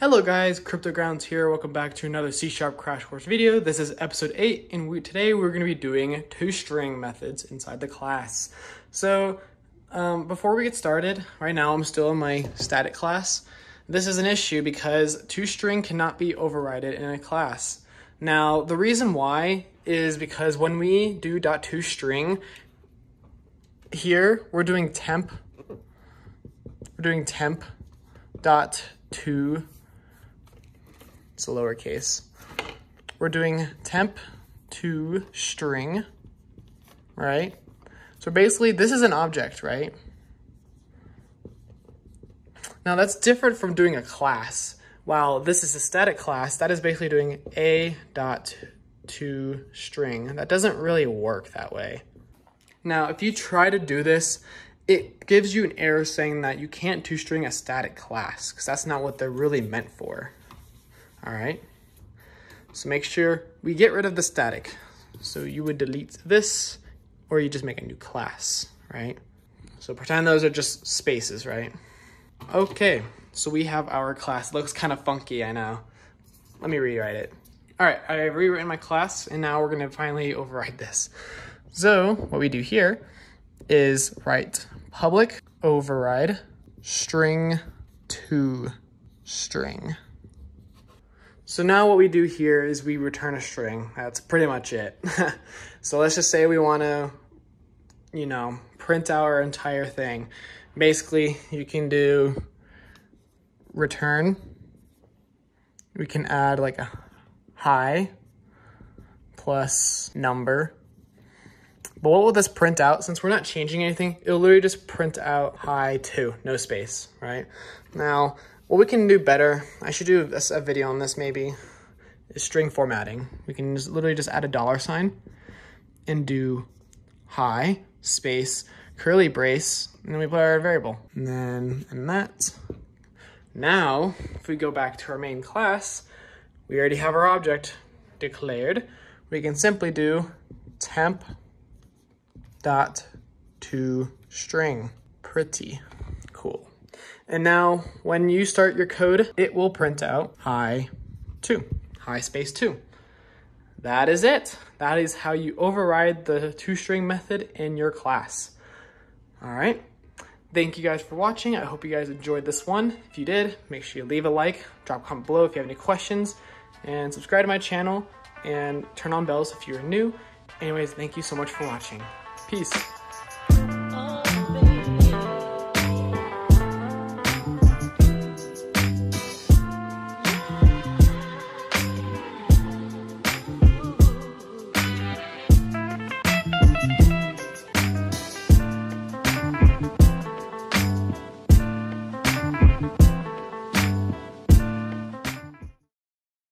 Hello guys, CryptoGrounds here. Welcome back to another C Sharp Crash Course video. This is episode 8 and we, today we're going to be doing toString methods inside the class. So um, before we get started, right now I'm still in my static class. This is an issue because toString cannot be overridden in a class. Now the reason why is because when we do dot .toString, here we're doing temp, we're doing temp dot to it's a lowercase. We're doing temp to string, right? So basically this is an object, right? Now that's different from doing a class. While this is a static class, that is basically doing a dot to string. That doesn't really work that way. Now, if you try to do this, it gives you an error saying that you can't toString a static class because that's not what they're really meant for. All right. So make sure we get rid of the static. So you would delete this or you just make a new class, right? So pretend those are just spaces, right? Okay, so we have our class. It looks kind of funky, I know. Let me rewrite it. All right, I've rewritten my class and now we're gonna finally override this. So what we do here is write public override string to string. So now what we do here is we return a string. That's pretty much it. so let's just say we want to, you know, print our entire thing. Basically, you can do return. We can add like a hi plus number. But what will this print out? Since we're not changing anything, it'll literally just print out hi 2, no space, right? Now, what we can do better, I should do a, a video on this maybe, is string formatting. We can just literally just add a dollar sign and do hi space, curly brace, and then we put our variable. And then, and that. Now, if we go back to our main class, we already have our object declared. We can simply do temp dot to string. Pretty. And now when you start your code, it will print out hi 2, hi space 2. That is it. That is how you override the toString method in your class. All right. Thank you guys for watching. I hope you guys enjoyed this one. If you did, make sure you leave a like, drop a comment below if you have any questions, and subscribe to my channel and turn on bells if you're new. Anyways, thank you so much for watching. Peace.